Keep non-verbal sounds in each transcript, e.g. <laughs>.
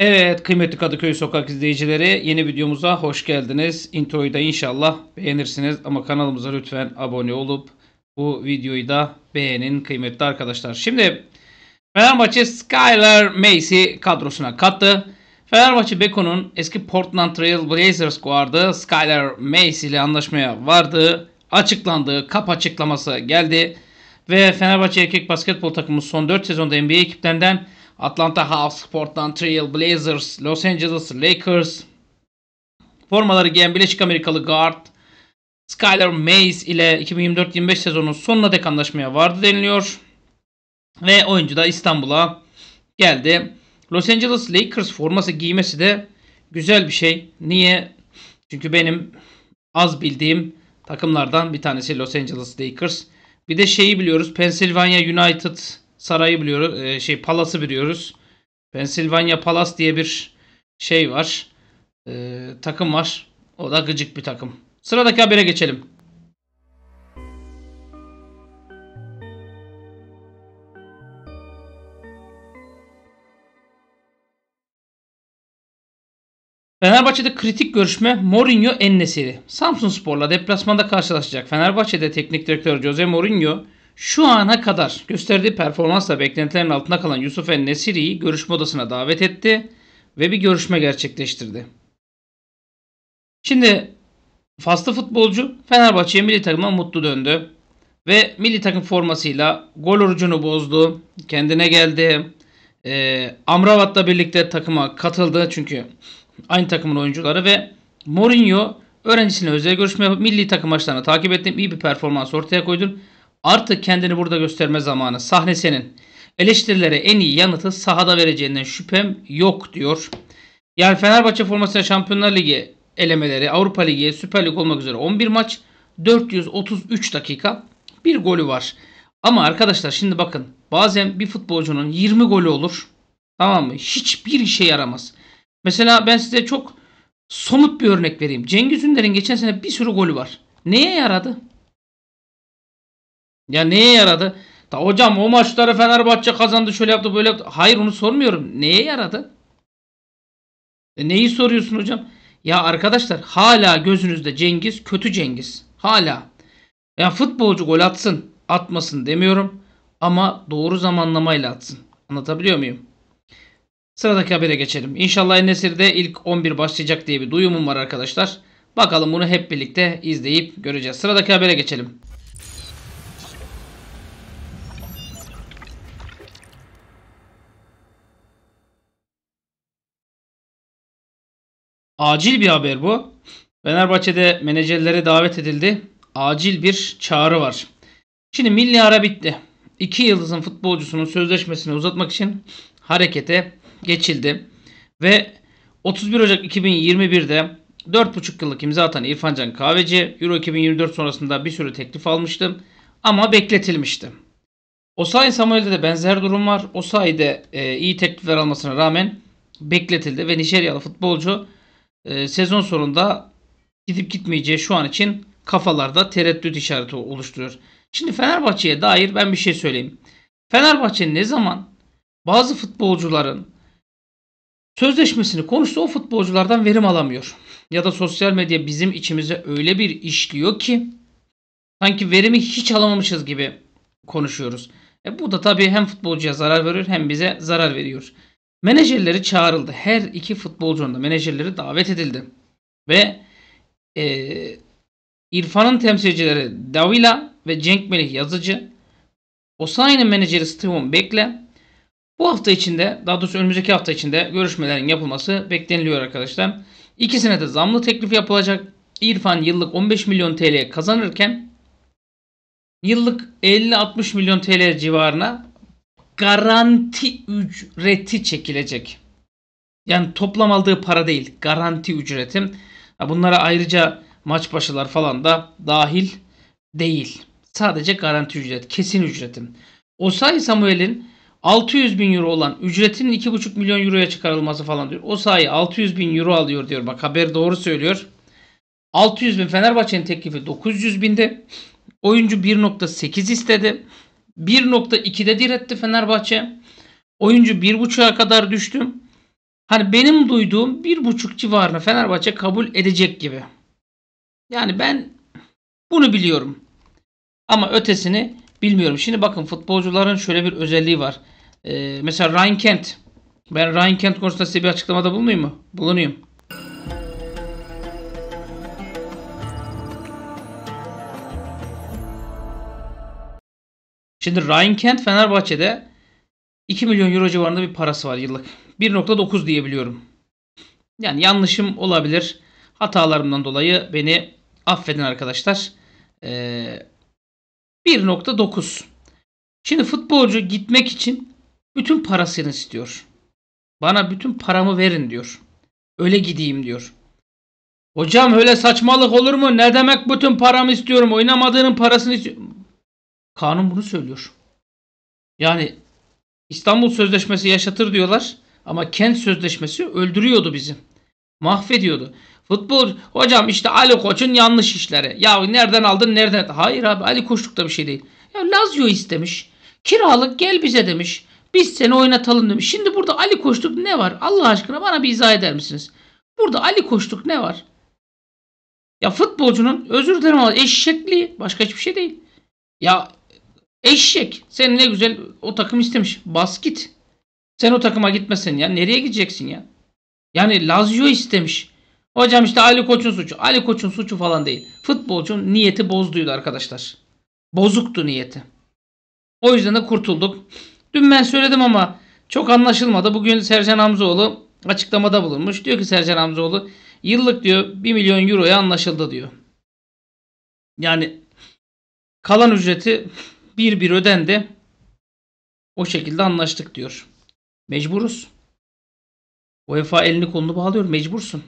Evet kıymetli Kadıköy Sokak izleyicileri yeni videomuza hoş geldiniz. Introyu da inşallah beğenirsiniz ama kanalımıza lütfen abone olup bu videoyu da beğenin kıymetli arkadaşlar. Şimdi Fenerbahçe Skylar Macy kadrosuna kattı. Fenerbahçe Beko'nun eski Portland Trail Blazers guardı Skylar Macy ile anlaşmaya vardı. Açıklandı. Kap açıklaması geldi. Ve Fenerbahçe erkek basketbol takımı son 4 sezonda NBA ekiplerinden Atlanta Hawks, Portland Trail Blazers, Los Angeles Lakers formaları giyen Birleşik Amerikalı guard Skylar Mays ile 2024-25 sezonun sonuna dek anlaşmaya vardı deniliyor. Ve oyuncu da İstanbul'a geldi. Los Angeles Lakers forması giymesi de güzel bir şey. Niye? Çünkü benim az bildiğim takımlardan bir tanesi Los Angeles Lakers. Bir de şeyi biliyoruz. Pennsylvania United sarayı biliyoruz. E, şey Palas'ı biliyoruz. Pennsylvania Palace diye bir şey var. E, takım var. O da gıcık bir takım. Sıradaki habere geçelim. Fenerbahçe'de kritik görüşme Mourinho Ennesiri. Samsun Spor'la deplasmanda karşılaşacak. Fenerbahçe'de teknik direktör Jose Mourinho şu ana kadar gösterdiği performansla beklentilerin altında kalan Yusuf Ennesiri'yi görüşme odasına davet etti ve bir görüşme gerçekleştirdi. Şimdi faslı futbolcu Fenerbahçe'ye milli takıma mutlu döndü. Ve milli takım formasıyla gol orucunu bozdu. Kendine geldi. Ee, Amrabat'la birlikte takıma katıldı. Çünkü aynı takımın oyuncuları ve Mourinho öğrencisine özel görüşme yapıp milli takım maçlarını takip ettim. İyi bir performans ortaya koydun. Artık kendini burada gösterme zamanı. Sahne senin. Eleştirilere en iyi yanıtı sahada vereceğinden şüphem yok diyor. Yani Fenerbahçe formasıyla Şampiyonlar Ligi elemeleri, Avrupa Ligi, Süper Lig olmak üzere 11 maç, 433 dakika, bir golü var. Ama arkadaşlar şimdi bakın bazen bir futbolcunun 20 golü olur. Tamam mı? Hiçbir işe yaramaz. Mesela ben size çok somut bir örnek vereyim. Cengiz Ünder'in geçen sene bir sürü golü var. Neye yaradı? Ya neye yaradı? Da hocam o maçları Fenerbahçe kazandı şöyle yaptı böyle yaptı. Hayır onu sormuyorum. Neye yaradı? E neyi soruyorsun hocam? Ya arkadaşlar hala gözünüzde Cengiz kötü Cengiz. Hala. Ya futbolcu gol atsın atmasın demiyorum. Ama doğru zamanlamayla atsın. Anlatabiliyor muyum? Sıradaki habere geçelim. İnşallah Enesir'de ilk 11 başlayacak diye bir duyumum var arkadaşlar. Bakalım bunu hep birlikte izleyip göreceğiz. Sıradaki habere geçelim. Acil bir haber bu. Fenerbahçe'de menajerlere davet edildi. Acil bir çağrı var. Şimdi milli ara bitti. İki yıldızın futbolcusunun sözleşmesini uzatmak için harekete geçildi. Ve 31 Ocak 2021'de 4,5 yıllık imza atan İrfan Can Kahveci Euro 2024 sonrasında bir sürü teklif almıştı. Ama bekletilmişti. Osayi Samuel'de de benzer durum var. Osayi de e, iyi teklifler almasına rağmen bekletildi ve Nijeryalı futbolcu e, sezon sonunda gidip gitmeyeceği şu an için kafalarda tereddüt işareti oluşturuyor. Şimdi Fenerbahçe'ye dair ben bir şey söyleyeyim. Fenerbahçe ne zaman bazı futbolcuların sözleşmesini konuşsa o futbolculardan verim alamıyor. Ya da sosyal medya bizim içimize öyle bir işliyor ki sanki verimi hiç alamamışız gibi konuşuyoruz. E bu da tabii hem futbolcuya zarar veriyor hem bize zarar veriyor. Menajerleri çağrıldı. Her iki futbolcunun da menajerleri davet edildi. Ve e, İrfan'ın temsilcileri Davila ve Cenk Melih Yazıcı, Osayi'nin menajeri Steven Bekle bu hafta içinde, daha doğrusu önümüzdeki hafta içinde görüşmelerin yapılması bekleniliyor arkadaşlar. İkisine de zamlı teklif yapılacak. İrfan yıllık 15 milyon TL kazanırken yıllık 50-60 milyon TL civarına garanti ücreti çekilecek. Yani toplam aldığı para değil, garanti ücretim. Bunlara ayrıca maç başılar falan da dahil değil. Sadece garanti ücret, kesin ücretim. Osay Samuel'in 600 bin euro olan ücretinin 2,5 milyon euroya çıkarılması falan diyor. O sayı 600 bin euro alıyor diyor. Bak haber doğru söylüyor. 600 bin Fenerbahçe'nin teklifi 900 binde. Oyuncu 1.8 istedi. 1.2'de diretti Fenerbahçe. Oyuncu 1.5'a kadar düştü. Hani benim duyduğum bir buçuk civarını Fenerbahçe kabul edecek gibi. Yani ben bunu biliyorum. Ama ötesini bilmiyorum. Şimdi bakın futbolcuların şöyle bir özelliği var. Ee, mesela Ryan Kent. Ben Ryan Kent konusunda size bir açıklamada bulunayım mı? Bulunayım. Şimdi Ryan Kent Fenerbahçe'de 2 milyon euro civarında bir parası var yıllık. 1.9 diyebiliyorum. Yani yanlışım olabilir. Hatalarımdan dolayı beni affedin arkadaşlar. Ee, 1.9. Şimdi futbolcu gitmek için bütün parasını istiyor. Bana bütün paramı verin diyor. Öyle gideyim diyor. Hocam öyle saçmalık olur mu? Ne demek bütün paramı istiyorum? Oynamadığının parasını istiyorum. Kanun bunu söylüyor. Yani İstanbul Sözleşmesi yaşatır diyorlar ama Kent Sözleşmesi öldürüyordu bizi. Mahvediyordu. Futbol hocam işte Ali Koç'un yanlış işleri. Ya nereden aldın nereden? Hayır abi Ali Koç'lukta bir şey değil. Ya Lazio istemiş. Kiralık gel bize demiş. Biz seni oynatalım demiş. Şimdi burada Ali Koç'luk ne var? Allah aşkına bana bir izah eder misiniz? Burada Ali Koç'luk ne var? Ya futbolcunun özür dilerim ama eşekliği başka hiçbir şey değil. Ya eşek sen ne güzel o takım istemiş. Bas git. Sen o takıma gitmesen ya nereye gideceksin ya? Yani Lazio istemiş. Hocam işte Ali Koç'un suçu. Ali Koç'un suçu falan değil. Futbolcunun niyeti bozduydu arkadaşlar. Bozuktu niyeti. O yüzden de kurtulduk. Dün ben söyledim ama çok anlaşılmadı. Bugün Sercan Hamzoğlu açıklamada bulunmuş. Diyor ki Sercan Hamzoğlu yıllık diyor 1 milyon euroya anlaşıldı diyor. Yani kalan ücreti bir bir ödendi. O şekilde anlaştık diyor. Mecburuz. UEFA elini kolunu bağlıyor. Mecbursun.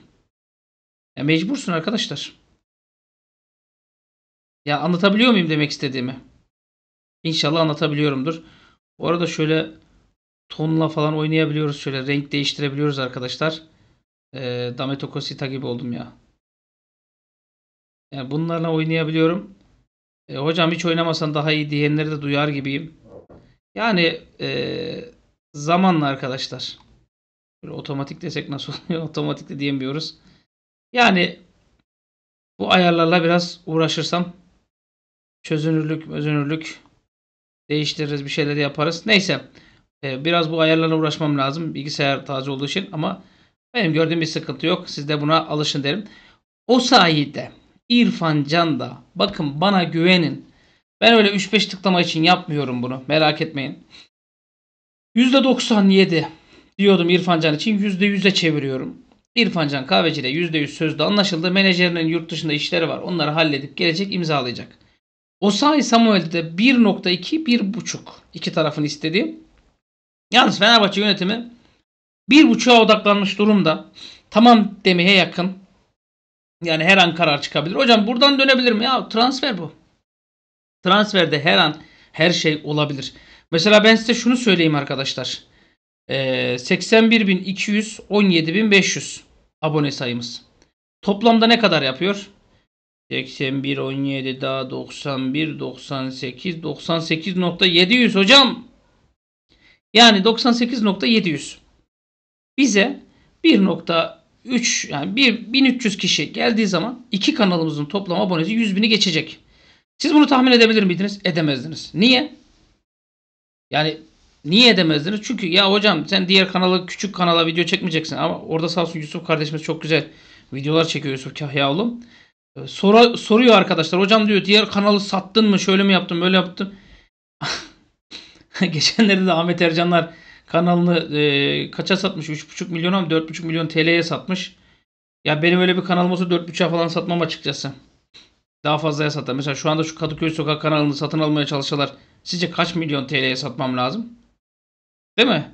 Ya mecbursun arkadaşlar. Ya anlatabiliyor muyum demek istediğimi? İnşallah anlatabiliyorumdur. Bu arada şöyle tonla falan oynayabiliyoruz. Şöyle renk değiştirebiliyoruz arkadaşlar. Ee, Dameto Kosita gibi oldum ya. Yani bunlarla oynayabiliyorum. E, hocam hiç oynamasan daha iyi diyenleri de duyar gibiyim. Yani e, zamanla arkadaşlar. Böyle otomatik desek nasıl oluyor? <laughs> otomatik de diyemiyoruz. Yani bu ayarlarla biraz uğraşırsam çözünürlük, özünürlük değiştiririz, bir şeyler yaparız. Neyse. E, biraz bu ayarlarla uğraşmam lazım. Bilgisayar taze olduğu için ama benim gördüğüm bir sıkıntı yok. Siz de buna alışın derim. O sayede İrfan Can da bakın bana güvenin. Ben öyle 3-5 tıklama için yapmıyorum bunu. Merak etmeyin. %97 diyordum İrfan Can için %100'e çeviriyorum. İrfan Can kahvecide %100 sözde anlaşıldı. Menajerinin yurt dışında işleri var. Onları halledip gelecek imzalayacak. Osayi Samuel'de de 1.2 1.5 iki tarafın istediği. Yalnız Fenerbahçe yönetimi 1.5'a odaklanmış durumda. Tamam demeye yakın. Yani her an karar çıkabilir. Hocam buradan dönebilir mi? Ya transfer bu. Transferde her an her şey olabilir. Mesela ben size şunu söyleyeyim arkadaşlar. Ee, 81.200 17.500 abone sayımız. Toplamda ne kadar yapıyor? 81 17 daha 91 98 98.700 hocam. Yani 98.700. Bize 1.3 yani 1 1300 kişi geldiği zaman iki kanalımızın toplam abonesi 100 bini geçecek. Siz bunu tahmin edebilir miydiniz? Edemezdiniz. Niye? Yani niye edemezdiniz? Çünkü ya hocam sen diğer kanalı küçük kanala video çekmeyeceksin ama orada sağ olsun Yusuf kardeşimiz çok güzel videolar çekiyor Yusuf Kahyaoğlu. Sora, soruyor arkadaşlar. Hocam diyor diğer kanalı sattın mı? Şöyle mi yaptın? Böyle yaptın. <laughs> Geçenlerde de Ahmet Ercanlar kanalını e, kaça satmış? 3,5 milyona mı 4,5 milyon TL'ye satmış. Ya benim öyle bir kanalım olsa 4,5'a falan satmam açıkçası. Daha fazlaya satar. Mesela şu anda şu Kadıköy Sokak kanalını satın almaya çalışsalar sizce kaç milyon TL'ye satmam lazım? Değil mi?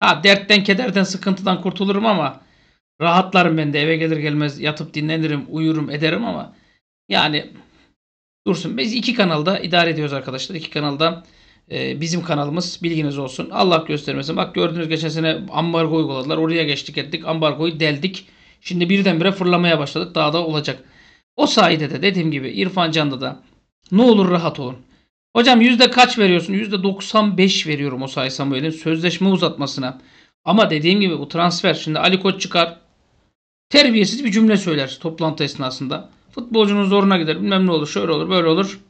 Ha dertten, kederden, sıkıntıdan kurtulurum ama rahatlarım ben de eve gelir gelmez yatıp dinlenirim, uyurum, ederim ama yani dursun. Biz iki kanalda idare ediyoruz arkadaşlar. İki kanalda e, bizim kanalımız bilginiz olsun. Allah göstermesin. Bak gördünüz geçen sene ambargo uyguladılar. Oraya geçtik ettik. Ambargoyu deldik. Şimdi birdenbire fırlamaya başladık. Daha da olacak. O sayede de dediğim gibi İrfan Can'da da ne olur rahat olun. Hocam yüzde kaç veriyorsun? Yüzde 95 veriyorum o say Samuel'in sözleşme uzatmasına. Ama dediğim gibi bu transfer. Şimdi Ali Koç çıkar. Terbiyesiz bir cümle söyler toplantı esnasında. Futbolcunun zoruna gider. Bilmem ne olur. Şöyle olur böyle olur.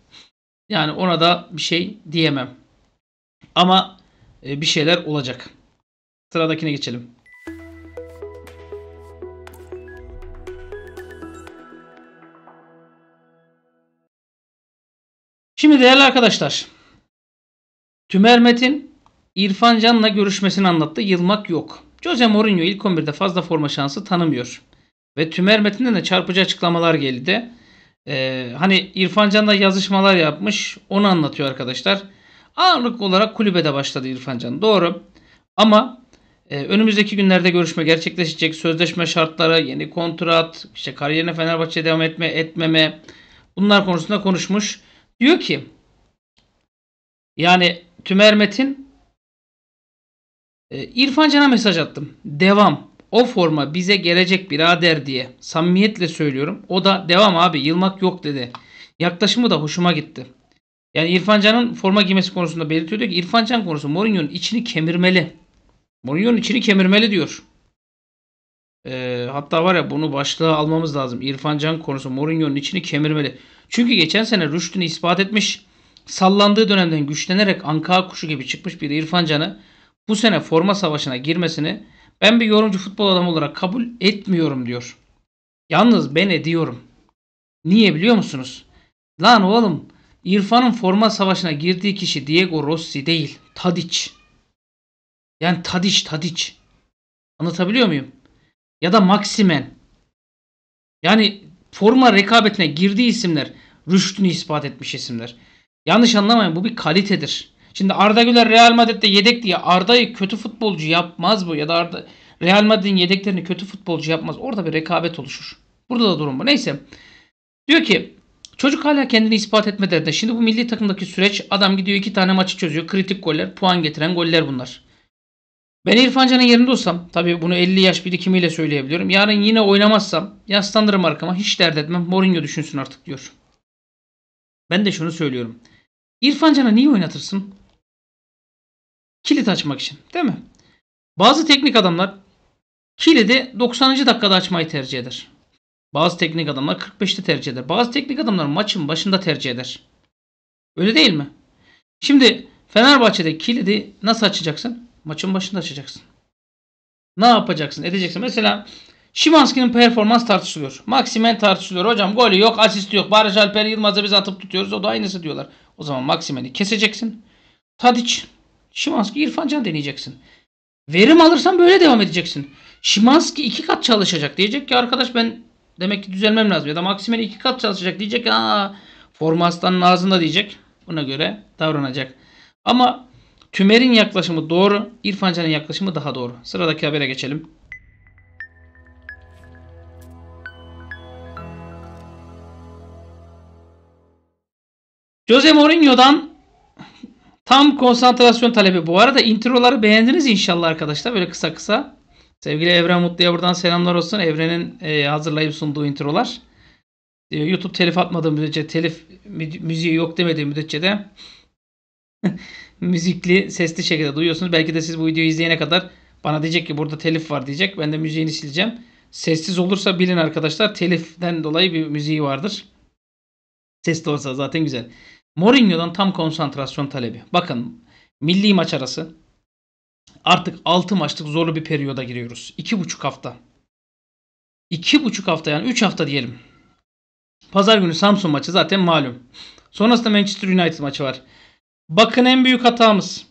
Yani ona da bir şey diyemem. Ama e, bir şeyler olacak. Sıradakine geçelim. Şimdi değerli arkadaşlar. Tümer Metin İrfan Can'la görüşmesini anlattı. Yılmak yok. Jose Mourinho ilk 11'de fazla forma şansı tanımıyor. Ve Tümer Metin'den de çarpıcı açıklamalar geldi. Ee, hani İrfan Can'la yazışmalar yapmış. Onu anlatıyor arkadaşlar. Ağırlık olarak kulübede başladı İrfan Can. Doğru. Ama e, önümüzdeki günlerde görüşme gerçekleşecek. Sözleşme şartları, yeni kontrat, işte kariyerine Fenerbahçe'ye devam etme, etmeme bunlar konusunda konuşmuş. Diyor ki yani Tümer Metin e, İrfan Can'a mesaj attım. Devam. O forma bize gelecek birader diye. Samimiyetle söylüyorum. O da devam abi yılmak yok dedi. Yaklaşımı da hoşuma gitti. Yani İrfan Can'ın forma giymesi konusunda belirtiyor ki İrfan Can konusu Mourinho'nun içini kemirmeli. Mourinho'nun içini kemirmeli diyor. Ee, hatta var ya bunu başlığa almamız lazım. İrfan Can konusu Mourinho'nun içini kemirmeli. Çünkü geçen sene rüştünü ispat etmiş. Sallandığı dönemden güçlenerek anka kuşu gibi çıkmış bir İrfan Can'ı bu sene forma savaşına girmesini ben bir yorumcu futbol adamı olarak kabul etmiyorum diyor. Yalnız ben ediyorum. Niye biliyor musunuz? Lan oğlum İrfan'ın forma savaşına girdiği kişi Diego Rossi değil. Tadic. Yani Tadic Tadic. Anlatabiliyor muyum? Ya da Maximen. Yani forma rekabetine girdiği isimler rüştünü ispat etmiş isimler. Yanlış anlamayın bu bir kalitedir. Şimdi Arda Güler Real Madrid'de yedek diye Arda'yı kötü futbolcu yapmaz bu ya da Arda Real Madrid'in yedeklerini kötü futbolcu yapmaz. Orada bir rekabet oluşur. Burada da durum bu. Neyse. Diyor ki çocuk hala kendini ispat etme derdinde. Şimdi bu milli takımdaki süreç adam gidiyor iki tane maçı çözüyor. Kritik goller, puan getiren goller bunlar. Ben İrfan Can'ın yerinde olsam tabii bunu 50 yaş birikimiyle söyleyebiliyorum. Yarın yine oynamazsam yaslandırım arkama hiç dert etmem. Mourinho düşünsün artık diyor. Ben de şunu söylüyorum. İrfan Can'ı niye oynatırsın? Kilit açmak için değil mi? Bazı teknik adamlar kilidi 90. dakikada açmayı tercih eder. Bazı teknik adamlar 45'te tercih eder. Bazı teknik adamlar maçın başında tercih eder. Öyle değil mi? Şimdi Fenerbahçe'de kilidi nasıl açacaksın? Maçın başında açacaksın. Ne yapacaksın? Edeceksin. Mesela Şimanski'nin performans tartışılıyor. Maksimen tartışılıyor. Hocam golü yok, asisti yok. Barış Alper Yılmaz'ı biz atıp tutuyoruz. O da aynısı diyorlar. O zaman Maksimen'i keseceksin. Tadic, Şimanski, İrfan Can deneyeceksin. Verim alırsan böyle devam edeceksin. Şimanski iki kat çalışacak. Diyecek ki arkadaş ben demek ki düzelmem lazım. Ya da Maksimen iki kat çalışacak. Diyecek aa forma aslanın ağzında diyecek. Buna göre davranacak. Ama Tümer'in yaklaşımı doğru. İrfan Can'ın yaklaşımı daha doğru. Sıradaki habere geçelim. Jose Mourinho'dan tam konsantrasyon talebi. Bu arada introları beğendiniz inşallah arkadaşlar. Böyle kısa kısa. Sevgili Evren Mutlu'ya buradan selamlar olsun. Evren'in e, hazırlayıp sunduğu introlar. E, YouTube telif atmadığım müddetçe, telif müziği yok demediğim müddetçe de <laughs> müzikli, sesli şekilde duyuyorsunuz. Belki de siz bu videoyu izleyene kadar bana diyecek ki burada telif var diyecek. Ben de müziğini sileceğim. Sessiz olursa bilin arkadaşlar teliften dolayı bir müziği vardır. Sesli olsa zaten güzel. Mourinho'dan tam konsantrasyon talebi. Bakın milli maç arası artık 6 maçlık zorlu bir periyoda giriyoruz. 2,5 hafta. 2,5 hafta yani 3 hafta diyelim. Pazar günü Samsun maçı zaten malum. Sonrasında Manchester United maçı var. Bakın en büyük hatamız.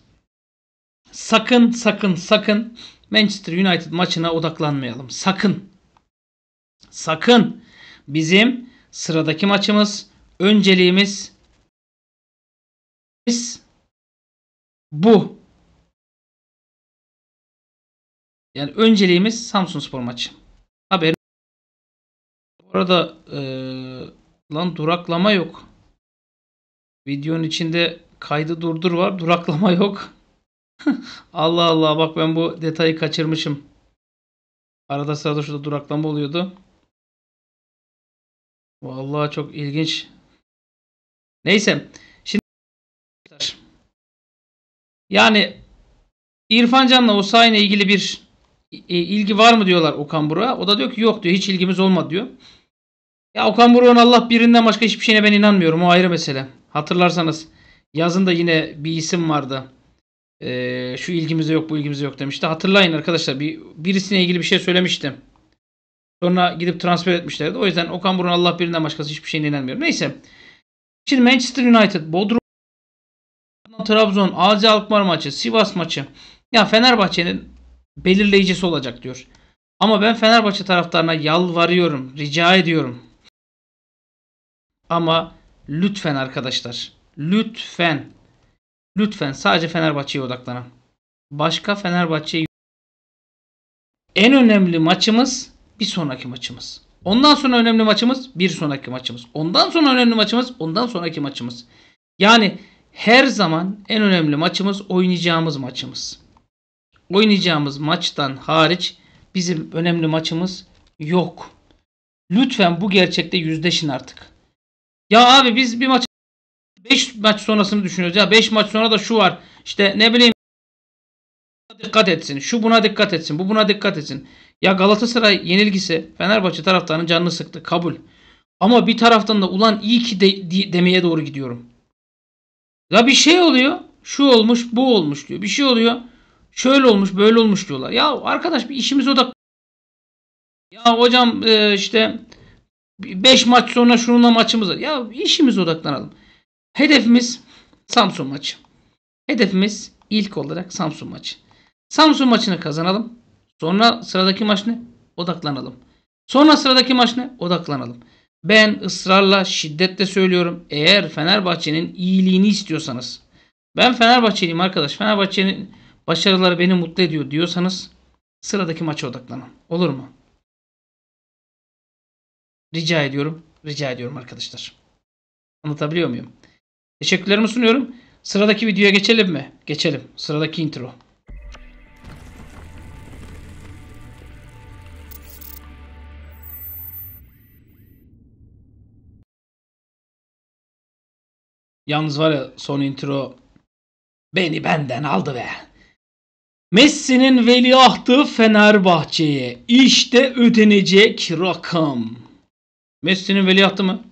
Sakın sakın sakın Manchester United maçına odaklanmayalım. Sakın. Sakın. Bizim sıradaki maçımız, önceliğimiz bu. Yani önceliğimiz Samsun Spor maçı. Haber. Bu arada ee, lan duraklama yok. Videonun içinde kaydı durdur var. Duraklama yok. <laughs> Allah Allah bak ben bu detayı kaçırmışım. Arada sırada şurada duraklama oluyordu. Vallahi çok ilginç. Neyse. Şimdi yani İrfan Can'la Osayi ile ilgili bir e, ilgi var mı diyorlar Okan Buruk'a. O da diyor ki yok diyor hiç ilgimiz olmadı diyor. Ya Okan Buruk'un Allah birinden başka hiçbir şeyine ben inanmıyorum. O ayrı mesele. Hatırlarsanız yazın da yine bir isim vardı. Ee, şu ilgimize yok bu ilgimize yok demişti. Hatırlayın arkadaşlar. Bir, birisine ilgili bir şey söylemiştim. Sonra gidip transfer etmişlerdi. O yüzden Okan Buruk'un Allah birinden başkası hiçbir şeyine inanmıyorum. Neyse. Şimdi Manchester United, Bodrum, Trabzon, AZ Alkmaar maçı, Sivas maçı. Ya Fenerbahçe'nin belirleyicisi olacak diyor. Ama ben Fenerbahçe taraftarına yalvarıyorum, rica ediyorum. Ama lütfen arkadaşlar, lütfen, lütfen sadece Fenerbahçe'ye odaklanın. Başka Fenerbahçe'yi en önemli maçımız bir sonraki maçımız. Ondan sonra önemli maçımız bir sonraki maçımız. Ondan sonra önemli maçımız ondan sonraki maçımız. Yani her zaman en önemli maçımız oynayacağımız maçımız. Oynayacağımız maçtan hariç bizim önemli maçımız yok. Lütfen bu gerçekte yüzleşin artık. Ya abi biz bir maç 5 maç sonrasını düşünüyoruz. Ya 5 maç sonra da şu var. İşte ne bileyim dikkat etsin. Şu buna dikkat etsin. Bu buna dikkat etsin. Ya Galatasaray yenilgisi Fenerbahçe taraftarının canını sıktı. Kabul. Ama bir taraftan da ulan iyi ki de, de, demeye doğru gidiyorum. Ya bir şey oluyor. Şu olmuş bu olmuş diyor. Bir şey oluyor. Şöyle olmuş böyle olmuş diyorlar. Ya arkadaş bir işimiz odak. Ya hocam e, işte 5 maç sonra şununla maçımız var. Ya işimiz odaklanalım. Hedefimiz Samsun maçı. Hedefimiz ilk olarak Samsun maçı. Samsun maçını kazanalım. Sonra sıradaki maç ne? Odaklanalım. Sonra sıradaki maç ne? Odaklanalım. Ben ısrarla şiddetle söylüyorum. Eğer Fenerbahçe'nin iyiliğini istiyorsanız ben Fenerbahçeliyim arkadaş. Fenerbahçe'nin başarıları beni mutlu ediyor diyorsanız sıradaki maça odaklanın. Olur mu? Rica ediyorum. Rica ediyorum arkadaşlar. Anlatabiliyor muyum? Teşekkürlerimi sunuyorum. Sıradaki videoya geçelim mi? Geçelim. Sıradaki intro. Yalnız var ya son intro beni benden aldı be. Messi'nin veliahtı Fenerbahçe'ye. İşte ödenecek rakam. Messi'nin veliahtı mı?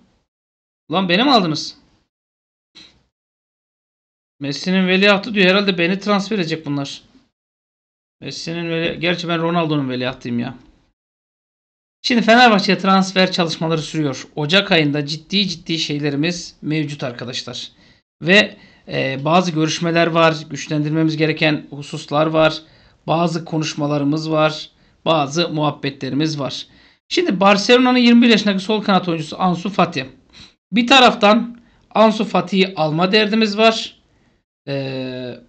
Lan beni mi aldınız? Messi'nin veliahtı diyor. Herhalde beni transfer edecek bunlar. Messi'nin veli... Gerçi ben Ronaldo'nun veliahtıyım ya. Şimdi Fenerbahçe'ye transfer çalışmaları sürüyor. Ocak ayında ciddi ciddi şeylerimiz mevcut arkadaşlar. Ve e, bazı görüşmeler var. Güçlendirmemiz gereken hususlar var. Bazı konuşmalarımız var. Bazı muhabbetlerimiz var. Şimdi Barcelona'nın 21 yaşındaki sol kanat oyuncusu Ansu Fati. Bir taraftan Ansu Fati'yi alma derdimiz var. Ee,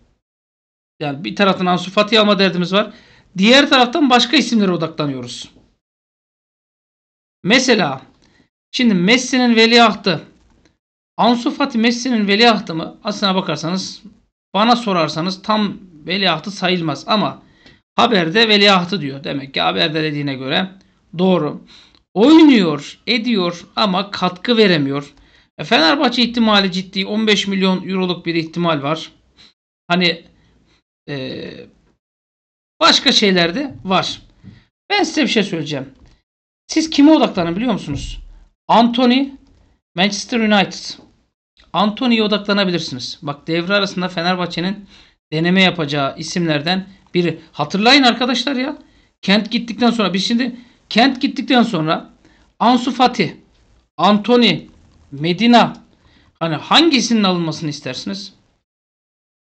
yani bir taraftan Ansu Fati'yi alma derdimiz var. Diğer taraftan başka isimlere odaklanıyoruz. Mesela şimdi Messi'nin veliahtı Ansu Fati Messi'nin veliahtı mı? Aslına bakarsanız bana sorarsanız tam veliahtı sayılmaz ama haberde veliahtı diyor. Demek ki haberde dediğine göre doğru. Oynuyor, ediyor ama katkı veremiyor. E Fenerbahçe ihtimali ciddi 15 milyon euroluk bir ihtimal var. Hani e, başka şeyler de var. Ben size bir şey söyleyeceğim. Siz kime odaklanın biliyor musunuz? Anthony, Manchester United. Anthony'ye odaklanabilirsiniz. Bak devre arasında Fenerbahçe'nin deneme yapacağı isimlerden biri. Hatırlayın arkadaşlar ya. Kent gittikten sonra biz şimdi Kent gittikten sonra Ansu Fati, Anthony, Medina hani hangisinin alınmasını istersiniz?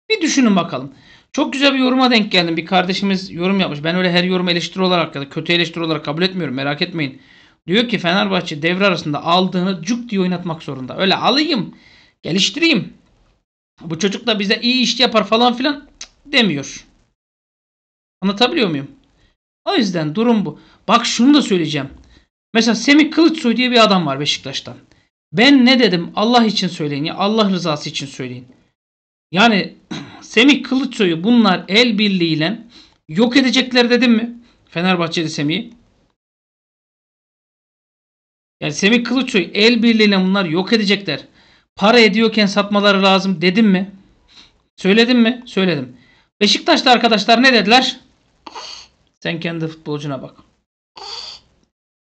Bir düşünün bakalım. Çok güzel bir yoruma denk geldim. Bir kardeşimiz yorum yapmış. Ben öyle her yorum eleştiri olarak ya da kötü eleştiri olarak kabul etmiyorum. Merak etmeyin. Diyor ki Fenerbahçe devre arasında aldığını cuk diye oynatmak zorunda. Öyle alayım, geliştireyim. Bu çocuk da bize iyi iş yapar falan filan demiyor. Anlatabiliyor muyum? O yüzden durum bu. Bak şunu da söyleyeceğim. Mesela Semih Kılıçsoy diye bir adam var Beşiktaş'tan. Ben ne dedim? Allah için söyleyin ya Allah rızası için söyleyin. Yani <clears throat> Semih Kılıçsoy'u bunlar el birliğiyle yok edecekler dedim mi? Fenerbahçeli Semih'i. Yani Semih Kılıçsoy el birliğiyle bunlar yok edecekler. Para ediyorken satmaları lazım dedim mi? Söyledim mi? Söyledim. Beşiktaş'ta arkadaşlar ne dediler? Sen kendi futbolcuna bak.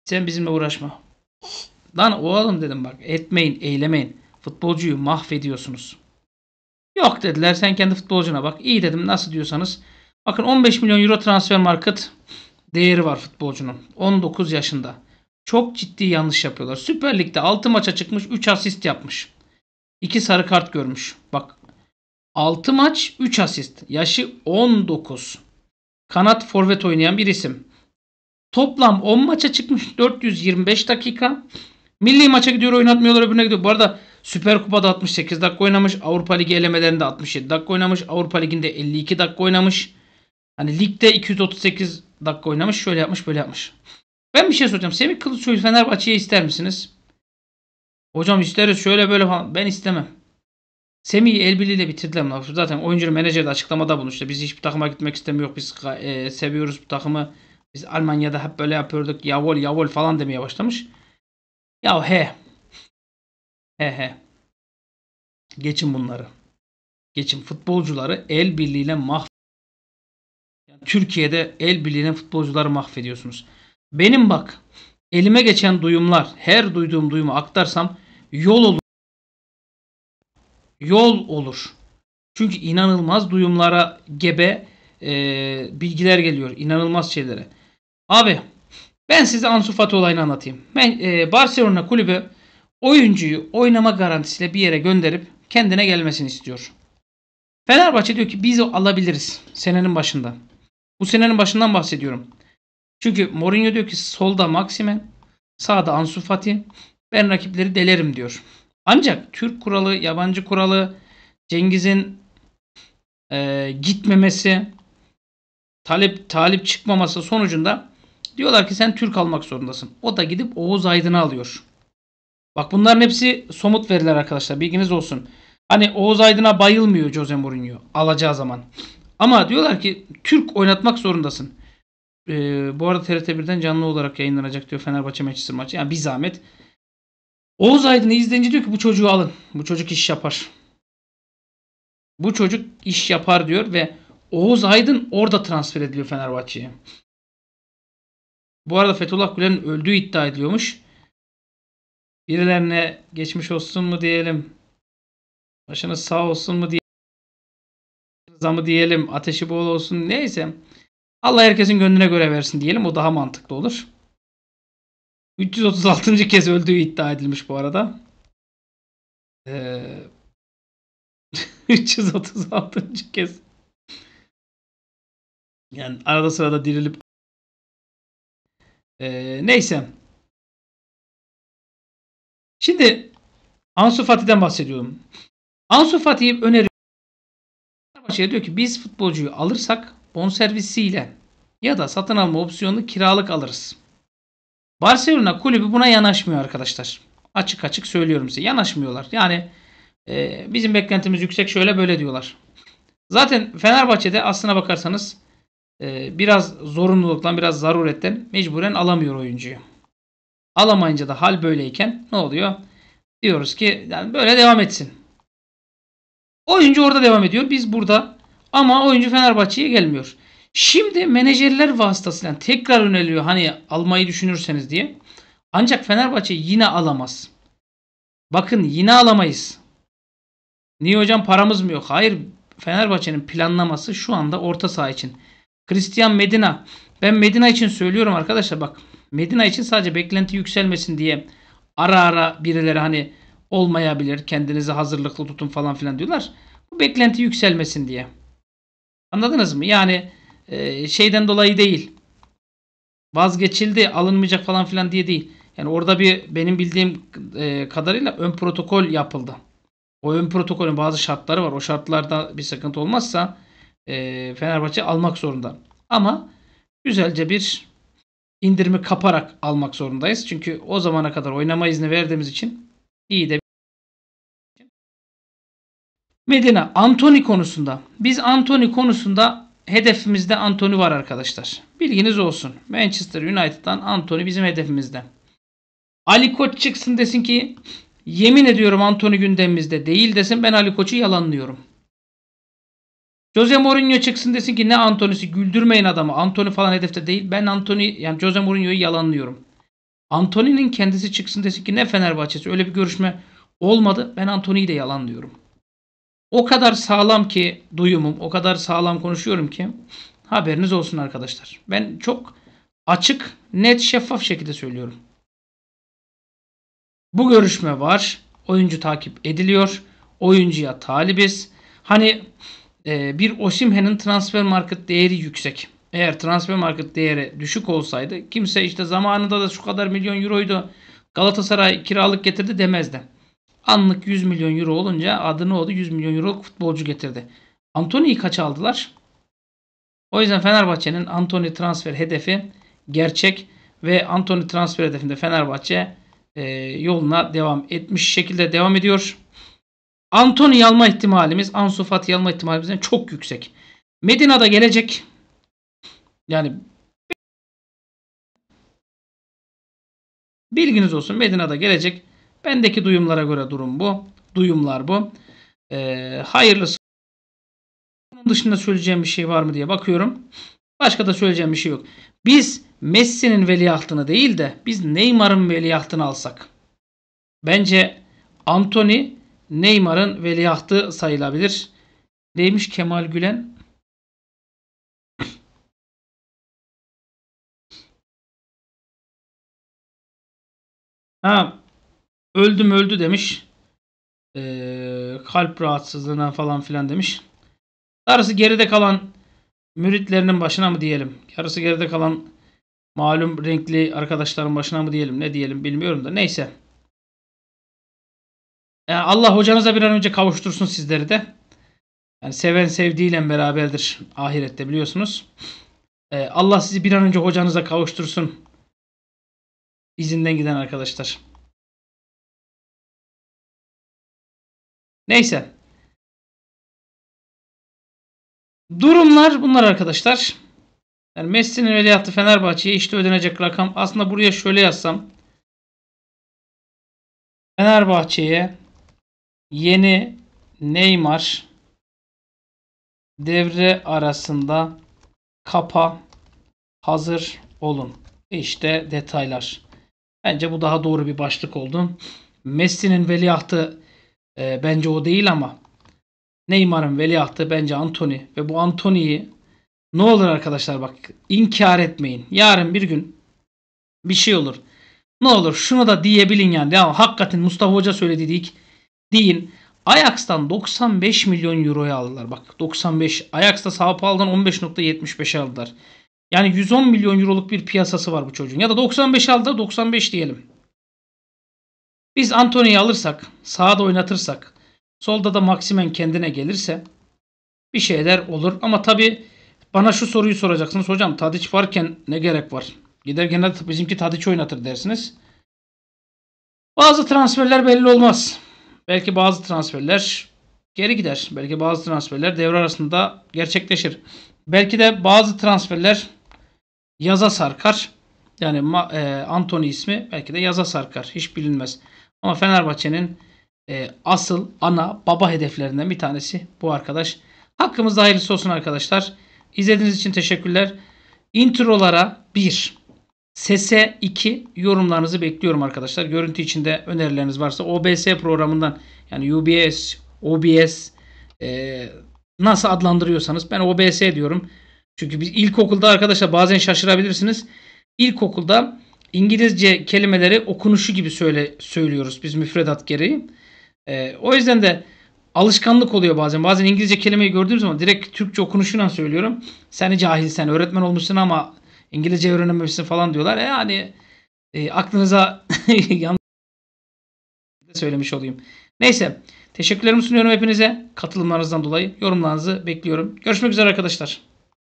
Sen bizimle uğraşma. Lan oğlum dedim bak etmeyin eylemeyin. Futbolcuyu mahvediyorsunuz. Yok dediler sen kendi futbolcuna bak. İyi dedim nasıl diyorsanız. Bakın 15 milyon euro transfer market değeri var futbolcunun. 19 yaşında. Çok ciddi yanlış yapıyorlar. Süper Lig'de 6 maça çıkmış 3 asist yapmış. 2 sarı kart görmüş. Bak 6 maç 3 asist. Yaşı 19. Kanat forvet oynayan bir isim. Toplam 10 maça çıkmış 425 dakika. Milli maça gidiyor oynatmıyorlar öbürüne gidiyor. Bu arada Süper Kupa'da 68 dakika oynamış. Avrupa Ligi elemelerinde 67 dakika oynamış. Avrupa Ligi'nde 52 dakika oynamış. Hani ligde 238 dakika oynamış. Şöyle yapmış böyle yapmış. Ben bir şey soracağım. Semih Kılıçsoy Fenerbahçe'ye ister misiniz? Hocam isteriz şöyle böyle falan. Ben istemem. Semih'i el birliğiyle bitirdiler. Zaten oyuncu menajer de açıklamada bulmuştu. Biz hiçbir takıma gitmek istemiyoruz. Biz e, seviyoruz bu takımı. Biz Almanya'da hep böyle yapıyorduk. Yavol yavol falan demeye başlamış. Ya he. He he. Geçin bunları. Geçin futbolcuları el birliğiyle mahv yani Türkiye'de el birliğiyle futbolcuları mahvediyorsunuz. Benim bak elime geçen duyumlar her duyduğum duyumu aktarsam yol olur. Yol olur. Çünkü inanılmaz duyumlara gebe e, bilgiler geliyor. İnanılmaz şeylere. Abi ben size Ansu Fati olayını anlatayım. Ben e, Barcelona kulübü oyuncuyu oynama garantisiyle bir yere gönderip kendine gelmesini istiyor. Fenerbahçe diyor ki biz alabiliriz senenin başında. Bu senenin başından bahsediyorum. Çünkü Mourinho diyor ki solda Maximen, sağda Ansu Fati. Ben rakipleri delerim diyor. Ancak Türk kuralı, yabancı kuralı, Cengiz'in e, gitmemesi, talep talip çıkmaması sonucunda diyorlar ki sen Türk almak zorundasın. O da gidip Oğuz Aydın'ı alıyor. Bak bunların hepsi somut veriler arkadaşlar. Bilginiz olsun. Hani Oğuz Aydın'a bayılmıyor Jose Mourinho alacağı zaman. Ama diyorlar ki Türk oynatmak zorundasın. Ee, bu arada TRT1'den canlı olarak yayınlanacak diyor Fenerbahçe Manchester maçı. Yani bir zahmet. Oğuz Aydın'ı izleyince diyor ki bu çocuğu alın. Bu çocuk iş yapar. Bu çocuk iş yapar diyor ve Oğuz Aydın orada transfer ediliyor Fenerbahçe'ye. Bu arada Fethullah Gülen'in öldüğü iddia ediliyormuş. Birilerine geçmiş olsun mu diyelim. Başınız sağ olsun mu diyelim. Zamı diyelim. Ateşi bol olsun. Neyse. Allah herkesin gönlüne göre versin diyelim. O daha mantıklı olur. 336. kez öldüğü iddia edilmiş bu arada. Ee, <laughs> 336. kez. Yani arada sırada dirilip ee, neyse. Şimdi Ansu Fati'den bahsediyorum. Ansu Fati'yi öneriyorum. Fenerbahçe diyor ki biz futbolcuyu alırsak bonservisiyle ya da satın alma opsiyonlu kiralık alırız. Barcelona kulübü buna yanaşmıyor arkadaşlar. Açık açık söylüyorum size. Yanaşmıyorlar. Yani e, bizim beklentimiz yüksek şöyle böyle diyorlar. Zaten Fenerbahçe'de aslına bakarsanız e, biraz zorunluluktan biraz zaruretten mecburen alamıyor oyuncuyu. Alamayınca da hal böyleyken ne oluyor? Diyoruz ki yani böyle devam etsin. Oyuncu orada devam ediyor. Biz burada ama oyuncu Fenerbahçe'ye gelmiyor. Şimdi menajerler vasıtasıyla tekrar öneriyor hani almayı düşünürseniz diye. Ancak Fenerbahçe yine alamaz. Bakın yine alamayız. Niye hocam paramız mı yok? Hayır Fenerbahçe'nin planlaması şu anda orta saha için. Christian Medina. Ben Medina için söylüyorum arkadaşlar bak. Medina için sadece beklenti yükselmesin diye ara ara birileri hani olmayabilir. Kendinizi hazırlıklı tutun falan filan diyorlar. Bu beklenti yükselmesin diye. Anladınız mı? Yani e, şeyden dolayı değil. Vazgeçildi, alınmayacak falan filan diye değil. Yani orada bir benim bildiğim e, kadarıyla ön protokol yapıldı. O ön protokolün bazı şartları var. O şartlarda bir sıkıntı olmazsa e, Fenerbahçe almak zorunda. Ama güzelce bir indirimi kaparak almak zorundayız. Çünkü o zamana kadar oynama izni verdiğimiz için iyi de Medina Anthony konusunda. Biz Anthony konusunda hedefimizde Anthony var arkadaşlar. Bilginiz olsun. Manchester United'dan Anthony bizim hedefimizde. Ali Koç çıksın desin ki yemin ediyorum Anthony gündemimizde değil desin ben Ali Koç'u yalanlıyorum. Jose Mourinho çıksın desin ki ne Antony'si güldürmeyin adamı. Antony falan hedefte değil. Ben Antony yani Jose Mourinho'yu yalanlıyorum. Antony'nin kendisi çıksın desin ki ne Fenerbahçe'si öyle bir görüşme olmadı. Ben Antony'yi de yalanlıyorum. O kadar sağlam ki duyumum, o kadar sağlam konuşuyorum ki haberiniz olsun arkadaşlar. Ben çok açık, net, şeffaf şekilde söylüyorum. Bu görüşme var. Oyuncu takip ediliyor. Oyuncuya talibiz. Hani e, bir Osimhen'in transfer market değeri yüksek. Eğer transfer market değeri düşük olsaydı kimse işte zamanında da şu kadar milyon euroydu Galatasaray kiralık getirdi demezdi. Anlık 100 milyon euro olunca adı ne oldu? 100 milyon euro futbolcu getirdi. Antony'yi kaç aldılar? O yüzden Fenerbahçe'nin Antony transfer hedefi gerçek ve Antony transfer hedefinde Fenerbahçe e, yoluna devam etmiş şekilde devam ediyor. Antony alma ihtimalimiz Ansu Fati alma ihtimalimizden çok yüksek. Medina'da gelecek. Yani bilginiz olsun Medina'da gelecek. Bendeki duyumlara göre durum bu. Duyumlar bu. Ee, hayırlısı. Bunun dışında söyleyeceğim bir şey var mı diye bakıyorum. Başka da söyleyeceğim bir şey yok. Biz Messi'nin veliahtını değil de biz Neymar'ın veliahtını alsak. Bence Anthony Neymar'ın veliahtı sayılabilir. Neymiş Kemal Gülen? Ha, öldüm öldü demiş. Ee, kalp rahatsızlığına falan filan demiş. Darısı geride kalan müritlerinin başına mı diyelim? Yarısı geride kalan malum renkli arkadaşların başına mı diyelim? Ne diyelim bilmiyorum da. Neyse. Yani Allah hocanıza bir an önce kavuştursun sizleri de. Yani seven sevdiğiyle beraberdir ahirette biliyorsunuz. Ee, Allah sizi bir an önce hocanıza kavuştursun. İzinden giden arkadaşlar. Neyse. Durumlar bunlar arkadaşlar. Yani Messi'nin veliahtı Fenerbahçe'ye işte ödenecek rakam. Aslında buraya şöyle yazsam. Fenerbahçe'ye yeni Neymar devre arasında kapa hazır olun. İşte detaylar. Bence bu daha doğru bir başlık oldu. Messi'nin veliahtı e, bence o değil ama Neymar'ın veliahtı bence Anthony ve bu Anthony'yi ne olur arkadaşlar bak inkar etmeyin. Yarın bir gün bir şey olur. Ne olur şunu da diyebilin yani. Ya, hakikaten Mustafa Hoca söyledi dedik. Deyin. Ajax'tan 95 milyon euroya aldılar. Bak 95. Ajax'ta Sao Paulo'dan 15.75 aldılar. Yani 110 milyon euroluk bir piyasası var bu çocuğun. Ya da 95 aldı 95 diyelim. Biz Anthony'yi alırsak, sağda oynatırsak, solda da Maximen kendine gelirse bir şeyler olur. Ama tabi bana şu soruyu soracaksınız. Hocam Tadic varken ne gerek var? Gider genelde bizimki Tadic oynatır dersiniz. Bazı transferler belli olmaz. Belki bazı transferler geri gider. Belki bazı transferler devre arasında gerçekleşir. Belki de bazı transferler yaza sarkar. Yani e, Anthony ismi belki de yaza sarkar. Hiç bilinmez. Ama Fenerbahçe'nin e, asıl ana baba hedeflerinden bir tanesi bu arkadaş. Hakkımızda hayırlısı olsun arkadaşlar. İzlediğiniz için teşekkürler. Introlara 1, sese 2 yorumlarınızı bekliyorum arkadaşlar. Görüntü içinde önerileriniz varsa OBS programından yani UBS, OBS e, nasıl adlandırıyorsanız ben OBS diyorum. Çünkü biz ilkokulda arkadaşlar bazen şaşırabilirsiniz. İlkokulda İngilizce kelimeleri okunuşu gibi söyle söylüyoruz biz müfredat gereği. E, o yüzden de alışkanlık oluyor bazen. Bazen İngilizce kelimeyi gördüğüm zaman direkt Türkçe okunuşuyla söylüyorum. Seni cahil sen öğretmen olmuşsun ama İngilizce öğrenememişsin falan diyorlar. E yani e, aklınıza <laughs> yanlış söylemiş olayım. Neyse. Teşekkürlerimi sunuyorum hepinize. Katılımlarınızdan dolayı yorumlarınızı bekliyorum. Görüşmek üzere arkadaşlar.